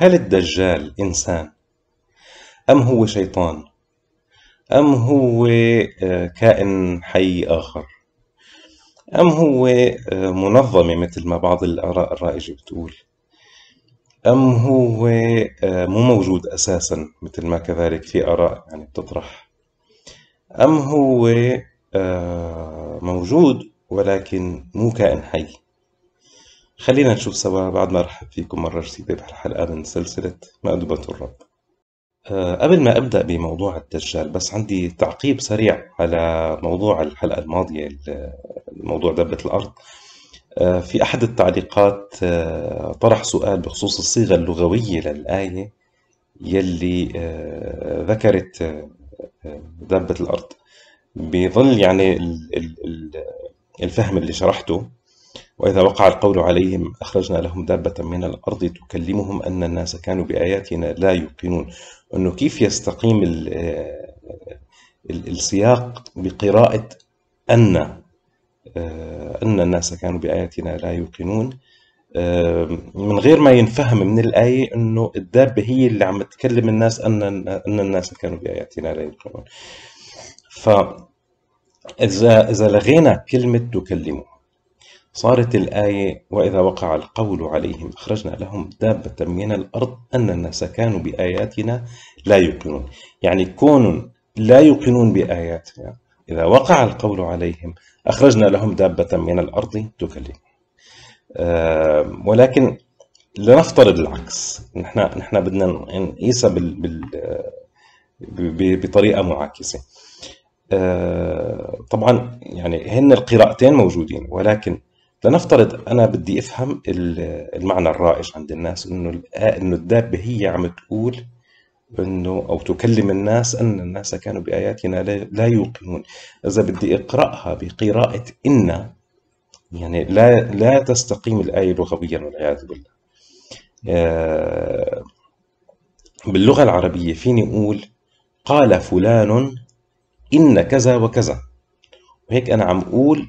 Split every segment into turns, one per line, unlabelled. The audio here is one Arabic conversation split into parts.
هل الدجال إنسان؟ أم هو شيطان؟ أم هو آه، كائن حي آخر؟ أم هو آه، منظمة مثل ما بعض الآراء الرائجة بتقول؟ أم هو آه، مو موجود أساسا مثل ما كذلك في آراء يعني بتطرح؟ أم هو موجود ولكن مو كائن حي؟ خلينا نشوف سوا بعد ما رحب فيكم مرة جديدة بهالحلقة من سلسلة مأدبة الرب. أه قبل ما أبدأ بموضوع الدجال بس عندي تعقيب سريع على موضوع الحلقة الماضية موضوع دبة الأرض. أه في أحد التعليقات أه طرح سؤال بخصوص الصيغة اللغوية للآية يلي أه، ذكرت أه، دابة الأرض. بظل يعني الفهم اللي شرحته وإذا وقع القول عليهم أخرجنا لهم دابة من الأرض تكلمهم أن الناس كانوا بآياتنا لا يوقنون. أنه كيف يستقيم السياق بقراءة أن أن الناس كانوا بآياتنا لا يوقنون؟ من غير ما ينفهم من الآية أنه الدابة هي اللي عم تكلم الناس أن أن الناس كانوا بآياتنا لا يوقنون. ف إذا إذا لغينا كلمة تكلمه صارت الآية وإذا وقع القول عليهم أخرجنا لهم دابة من الأرض أن الناس كانوا بآياتنا لا يوقنون. يعني كون لا يوقنون بآياتنا إذا وقع القول عليهم أخرجنا لهم دابة من الأرض تكلم. أه ولكن لنفترض العكس. نحن نحن بدنا نقيسها بال... بال... بطريقة معاكسة. أه طبعا يعني هن القراءتين موجودين ولكن لنفترض أنا بدي أفهم المعنى الرائج عند الناس إنه إنه الدابة هي عم تقول إنه أو تكلم الناس أن الناس كانوا بآياتنا لا يوقنون. إذا بدي أقرأها بقراءة إن يعني لا لا تستقيم الآية لغويا والعياذ بالله. آه، باللغة العربية فيني أقول قال فلان إن كذا وكذا. وهيك أنا عم أقول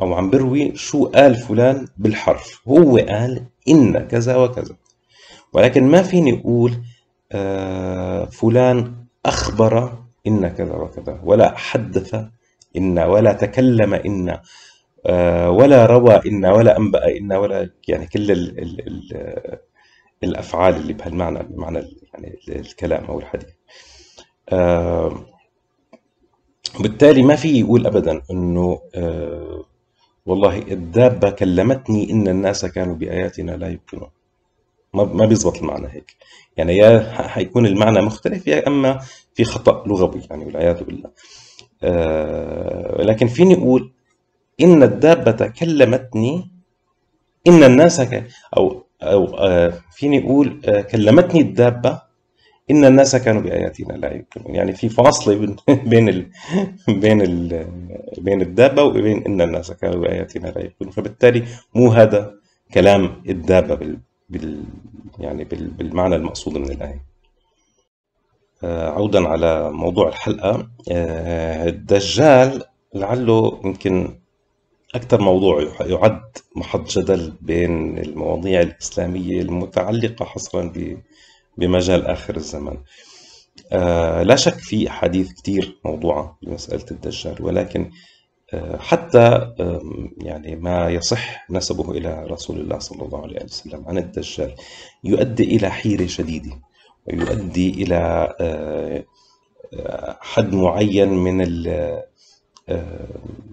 أو عم بروي شو قال فلان بالحرف. هو قال إن كذا وكذا. ولكن ما فيني أقول آه فلان أخبر إن كذا وكذا ولا حدث إن ولا تكلم إن آه ولا روى إن ولا أنبأ إن ولا يعني كل ال ال ال الأفعال اللي بهالمعنى بمعنى يعني الكلام أو الحديث. آه بالتالي ما في يقول أبدا إنه آه والله الدابة كلمتني إن الناس كانوا بآياتنا لا يوقنون ما بيزبط المعنى هيك. يعني يا حيكون المعنى مختلف يا أما في خطأ لغوي يعني والعياذ بالله. آه لكن فيني أقول إن الدابة كلمتني إن الناس ك... أو أو آه فيني أقول آه كلمتني الدابة إن الناس كانوا بآياتنا لا يوقنون يعني في فاصلة بين ال بين ال بين الدابة وبين إن الناس كانوا بآياتنا لا يوقنون فبالتالي مو هذا كلام الدابة بال, بال يعني بال بالمعنى المقصود من الآية. آه، عودا على موضوع الحلقة آه، الدجال لعله يمكن أكثر موضوع يعد محط جدل بين المواضيع الإسلامية المتعلقة حصرا بمجال آخر الزمن. آه لا شك في أحاديث كثير موضوعة بمسألة الدجال ولكن آه حتى آه يعني ما يصح نسبه إلى رسول الله صلى الله عليه وسلم عن الدجال يؤدي إلى حيرة شديدة ويؤدي إلى آه، آه، حد معين من آه،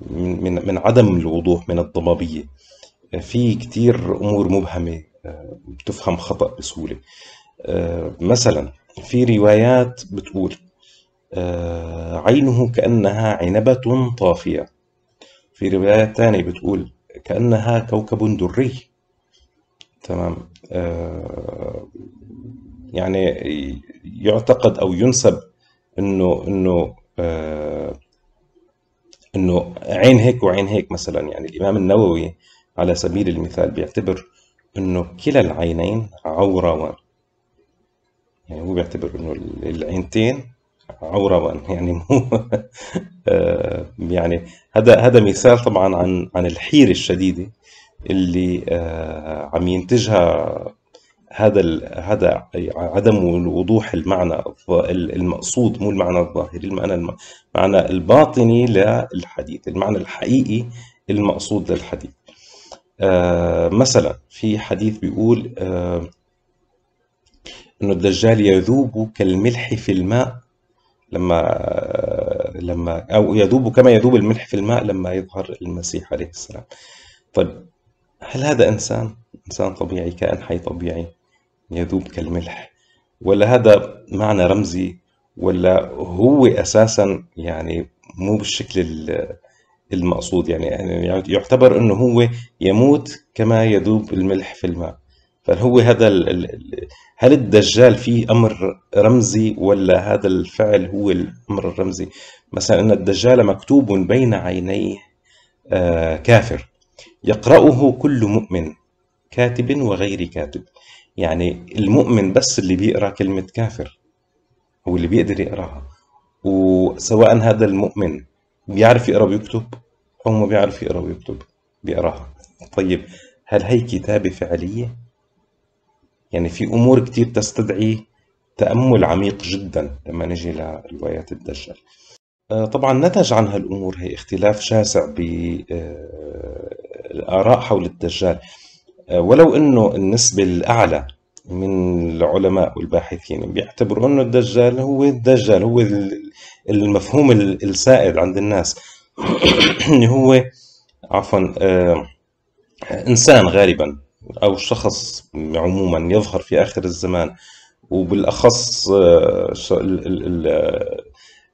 من من عدم الوضوح من الضبابية. في كثير أمور مبهمة بتفهم خطأ بسهولة. آه، مثلا في روايات بتقول آه، عينه كأنها عنبة طافية. في روايات تانية بتقول كأنها كوكب دري. تمام. آه، يعني يعتقد أو ينسب إنه إنه إنه عين هيك وعين هيك مثلا. يعني الإمام النووي على سبيل المثال بيعتبر إنه كلا العينين عورة يعني هو بيعتبر إنه العينتين عورة يعني مو آه، يعني هذا هذا مثال طبعا عن عن الحيرة الشديدة اللي آه، عم ينتجها هذا هذا عدم وضوح المعنى المقصود مو المعنى الظاهري المعنى المعنى الباطني للحديث المعنى الحقيقي المقصود للحديث. آه مثلا في حديث بيقول إنه الدجال يذوب كالملح في الماء لما لما أو يذوب كما يذوب الملح في الماء لما يظهر المسيح عليه السلام. طيب هل هذا إنسان إنسان طبيعي كائن حي طبيعي يذوب كالملح؟ ولا هذا معنى رمزي؟ ولا هو أساسا يعني مو بالشكل المقصود؟ يعني, يعني يعتبر إنه هو يموت كما يذوب الملح في الماء. فهل هو هذا هل الدجال فيه أمر رمزي ولا هذا الفعل هو الأمر الرمزي؟ مثلا إن الدجال مكتوب بين عينيه آه، كافر يقرأه كل مؤمن كاتب وغير كاتب. يعني المؤمن بس اللي بيقرأ كلمة كافر هو اللي بيقدر يقراها. وسواء هذا المؤمن بيعرف يقرأ ويكتب أو ما بيعرف يقرأ ويكتب بيقراها. طيب هل هي كتابة فعلية؟ يعني في أمور كتير تستدعي تأمل عميق جدا لما نجي لروايات الدجال. آه، طبعا نتج عن هالأمور هي اختلاف شاسع بالآراء حول الدجال. آه، ولو أنه النسبة الأعلى من العلماء والباحثين بيعتبروا أنه الدجال هو الدجال هو المفهوم السائد عند الناس. أنه هو عفوا آه، إنسان غالبا. أو شخص عموما يظهر في آخر الزمان وبالأخص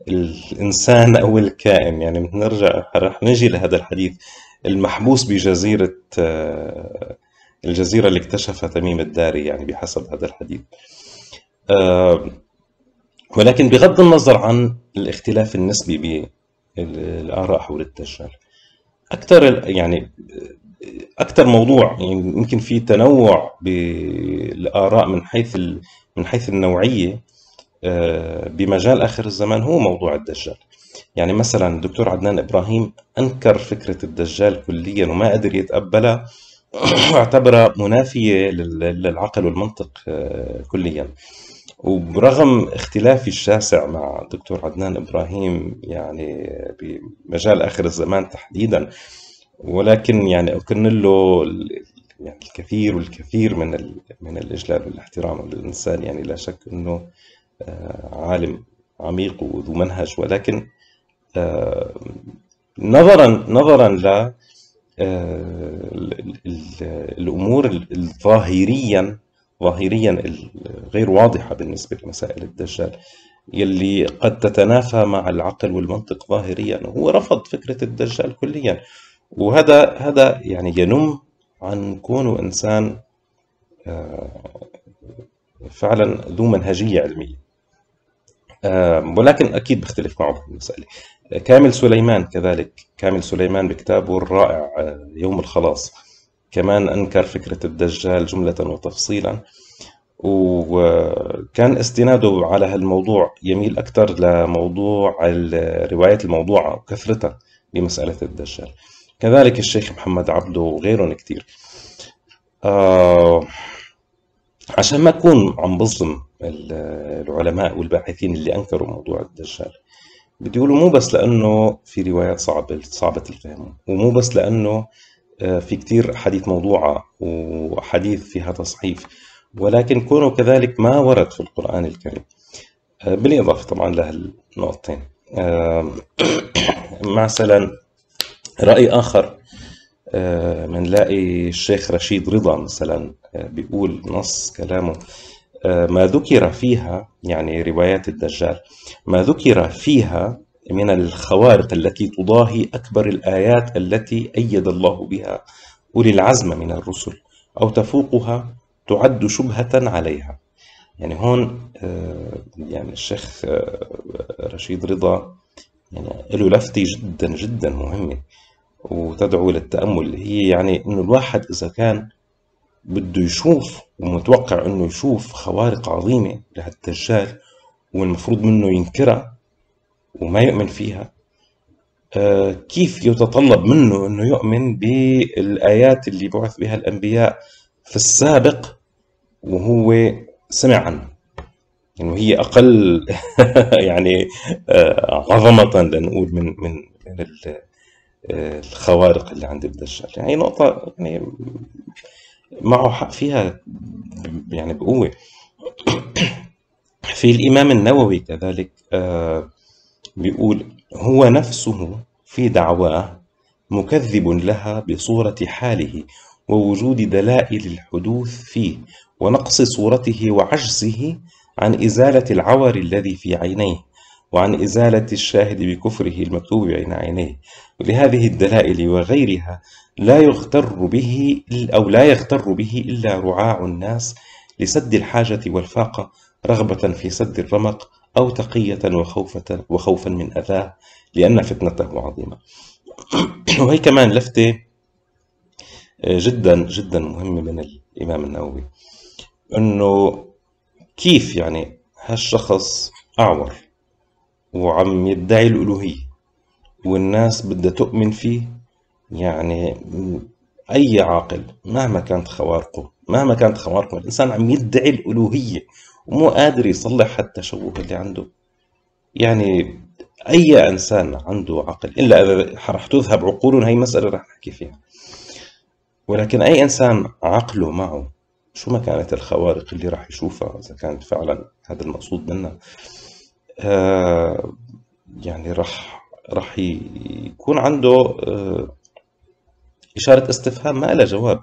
الإنسان أو الكائن. يعني بنرجع رح نجي لهذا الحديث المحبوس بجزيرة آه، الجزيرة اللي اكتشفها تميم الداري يعني بحسب هذا الحديث. آه، ولكن بغض النظر عن الاختلاف النسبي بالآراء حول الدجال أكثر يعني أكثر موضوع يعني يمكن في تنوع بالآراء من حيث من حيث النوعية آه، بمجال آخر الزمان هو موضوع الدجال. يعني مثلا الدكتور عدنان إبراهيم أنكر فكرة الدجال كليا وما قدر يتقبلها واعتبرها منافية للعقل والمنطق آه، كليا. وبرغم اختلافي الشاسع مع الدكتور عدنان إبراهيم يعني بمجال آخر الزمان تحديدا ولكن يعني أكن له يعني الكثير والكثير من من الإجلال والاحترام للإنسان. يعني لا شك أنه آه، عالم عميق وذو منهج. ولكن آه، نظرا نظرا ل آه، الأمور الظاهريا ظاهريا غير واضحة بالنسبة لمسائل الدجال. يلي قد تتنافى مع العقل والمنطق ظاهريا. هو رفض فكرة الدجال كليا. وهذا هذا يعني ينم عن كونه إنسان فعلا ذو منهجية علمية. ولكن أكيد بختلف معه بهالمسألة كامل سليمان كذلك كامل سليمان بكتابه الرائع آه، يوم الخلاص. كمان أنكر فكرة الدجال جملة وتفصيلا. وكان استناده على هالموضوع يميل أكثر لموضوع الروايات الموضوعة وكثرتها بمسألة الدجال. كذلك الشيخ محمد عبده وغيرهم كتير. آه عشان ما أكون عم بظلم العلماء والباحثين اللي أنكروا موضوع الدجال بدي يقولوا مو بس لأنه في روايات صعبة صعبة الفهم ومو بس لأنه آه، في كتير أحاديث موضوعة وأحاديث فيها تصحيف ولكن كونه كذلك ما ورد في القرآن الكريم. آه، بالإضافة طبعا لهالنقطتين. مثلا رأي آخر بنلاقي الشيخ رشيد رضا مثلا بيقول نص كلامه ما ذكر فيها يعني روايات الدجال ما ذكر فيها من الخوارق التي تضاهي أكبر الآيات التي أيد الله بها أولي العزم من الرسل أو تفوقها تعد شبهة عليها. يعني هون يعني الشيخ رشيد رضا يعني له لفتة جدا جدا مهمة. وتدعو للتأمل هي يعني إنه الواحد إذا كان بده يشوف ومتوقع إنه يشوف خوارق عظيمة لهالدجال والمفروض منه ينكرها وما يؤمن فيها آه، كيف يتطلب منه إنه يؤمن بالآيات اللي بعث بها الأنبياء في السابق وهو سمع عنه؟ يعني وهي أقل يعني آه، عظمة لنقول من من من الخوارق اللي عند الدجال يعني نقطة يعني معه حق فيها يعني بقوة. في الإمام النووي كذلك آه، بيقول هو نفسه في دعواه مكذب لها بصورة حاله ووجود دلائل الحدوث فيه ونقص صورته وعجزه عن إزالة العور الذي في عينيه. وعن إزالة الشاهد بكفره المكتوب بين عينيه ولهذه الدلائل وغيرها لا يغتر به أو لا يغتر به إلا رعاع الناس لسد الحاجة والفاقة رغبة في سد الرمق أو تقية وخوفة وخوفا من أذاه لأن فتنته عظيمة. وهي كمان لفتة جدا جدا مهمة من الإمام النووي إنه كيف يعني هالشخص أعور؟ وعم يدعي الألوهية. والناس بدها تؤمن فيه. يعني أي عاقل مهما كانت خوارقه مهما كانت خوارقه الإنسان عم يدعي الألوهية ومو قادر يصلح التشوه اللي عنده. يعني أي إنسان عنده عقل إلا إذا رح تذهب عقولهم هي مسألة رح نحكي فيها. ولكن أي إنسان عقله معه شو ما كانت الخوارق اللي راح يشوفها إذا كانت فعلا هذا المقصود منها. يعني راح راح يكون عنده آه إشارة استفهام ما لها جواب.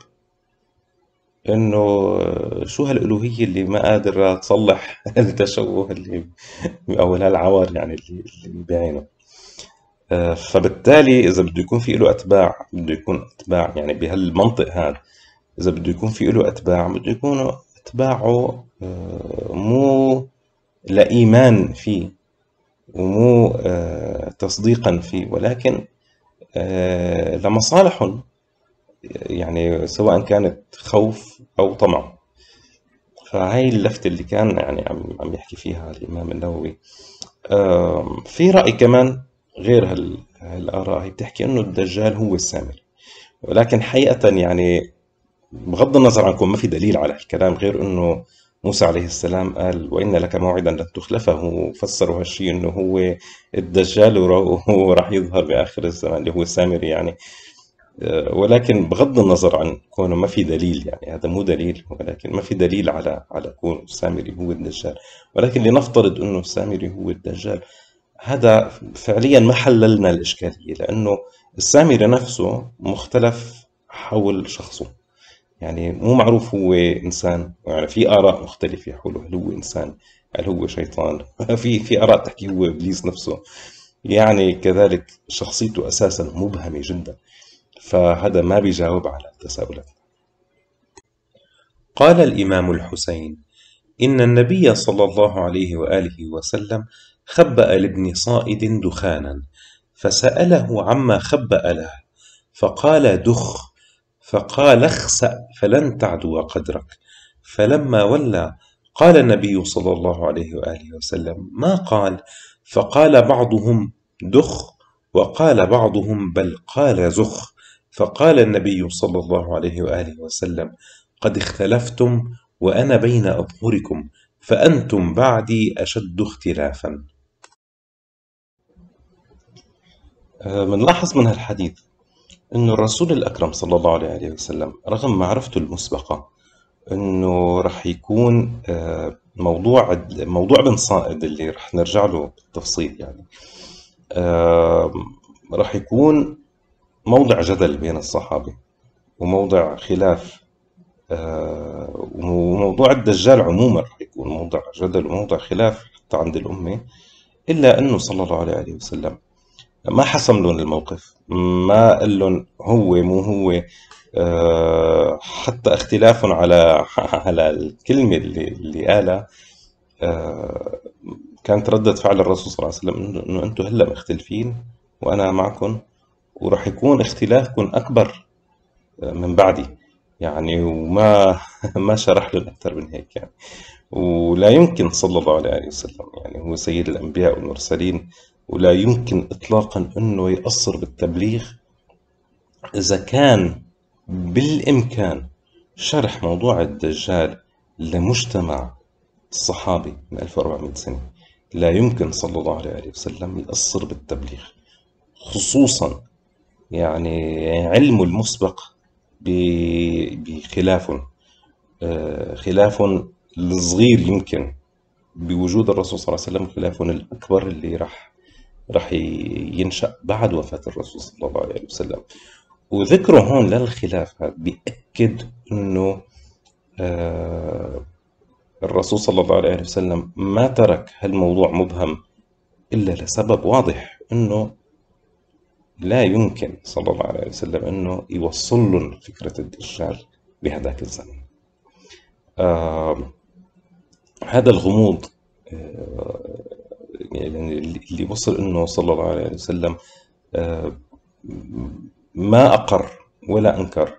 إنه آه، شو هالألوهية اللي ما قادرة تصلح التشوه اللي أو هالعور يعني اللي اللي بعينه. آه، فبالتالي إذا بده يكون في له أتباع بده يكون أتباع يعني بهالمنطق هذا. إذا بده يكون في له أتباع بده يكونوا أتباعه آه، مو لإيمان فيه ومو آه، تصديقا فيه ولكن آه، لمصالحهم يعني سواء كانت خوف أو طمع. فهاي اللفتة اللي كان يعني عم عم يحكي فيها الإمام النووي. في رأي كمان غير هال هالآراء. هي بتحكي إنه الدجال هو السامري ولكن حقيقة يعني بغض النظر عن كون ما في دليل على الكلام غير إنه موسى عليه السلام قال وإن لك موعدا لن تخلفه. وفسروا هالشيء إنه هو الدجال وهو راح يظهر بآخر الزمان اللي هو السامري يعني. آه، ولكن بغض النظر عن كونه ما في دليل يعني هذا مو دليل ولكن ما في دليل على على كون السامري هو الدجال. ولكن لنفترض إنه السامري هو الدجال. هذا فعليا ما حللنا الإشكالية لأنه السامري نفسه مختلف حول شخصه. يعني مو معروف هو إنسان يعني في آراء مختلفة حوله هل هو إنسان هل هو شيطان؟ في في آراء تحكي هو إبليس نفسه. يعني كذلك شخصيته أساسا مبهمة جدا فهذا ما بيجاوب على التساؤلات قال الإمام الحسين إن النبي صلى الله عليه وآله وسلم خبأ لابن صائد دخانا فسأله عما خبأ له فقال دخ. فقال اخسأ فلن تعدو قدرك. فلما ولى قال النبي صلى الله عليه وآله وسلم ما قال؟ فقال بعضهم دخ وقال بعضهم بل قال زخ. فقال النبي صلى الله عليه وآله وسلم قد اختلفتم وأنا بين أظهركم فأنتم بعدي أشد اختلافا. بنلاحظ من هالحديث انه الرسول الأكرم صلى الله عليه وسلم رغم معرفته المسبقة إنه رح يكون آه، موضوع موضوع بن صائد اللي رح نرجع له بالتفصيل يعني. آه، رح يكون موضع جدل بين الصحابة وموضع خلاف آه، وموضوع الدجال عموما رح يكون موضع جدل وموضع خلاف حتى عند الأمة إلا إنه صلى الله عليه وسلم ما حسم لهم الموقف؟ ما قال لهم هو مو هو؟ آه، حتى اختلافهم على على الكلمة اللي اللي قالها آه، كانت ردة فعل الرسول صلى الله عليه وسلم إنه أنتم هلأ مختلفين وأنا معكم وراح يكون اختلافكم أكبر آه، من بعدي. يعني وما ما شرح لهم أكثر من هيك يعني. ولا يمكن صلى الله عليه وسلم يعني هو سيد الأنبياء والمرسلين ولا يمكن إطلاقا أنه يقصر بالتبليغ إذا كان بالإمكان شرح موضوع الدجال لمجتمع الصحابة من 1400 سنة. لا يمكن صلى الله عليه وسلم يأثر بالتبليغ خصوصا يعني علمه المسبق بخلاف آه، خلاف الصغير يمكن بوجود الرسول صلى الله عليه وسلم خلاف الأكبر اللي راح راح ينشأ بعد وفاة الرسول صلى الله عليه وسلم. وذكره هون للخلاف هذا بيأكد إنه آه، الرسول صلى الله عليه وسلم ما ترك هالموضوع مبهم إلا لسبب واضح إنه لا يمكن صلى الله عليه وسلم إنه يوصل لهم فكرة الدجال بهذاك الزمن. آه هذا الغموض آه يعني اللي وصل إنه صلى الله عليه وسلم آه ما أقر ولا أنكر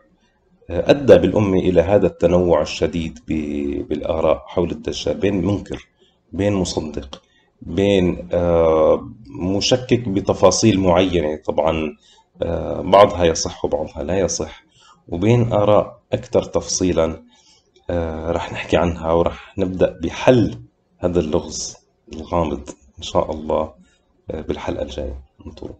أدى بالأمة إلى هذا التنوع الشديد بالآراء حول الدجال بين منكر بين مصدق بين آه، مشكك بتفاصيل معينة طبعا آه، بعضها يصح وبعضها لا يصح وبين آراء أكثر تفصيلا آه، رح نحكي عنها ورح نبدأ بحل هذا اللغز الغامض. إن شاء الله بالحلقة الجاية. انطروا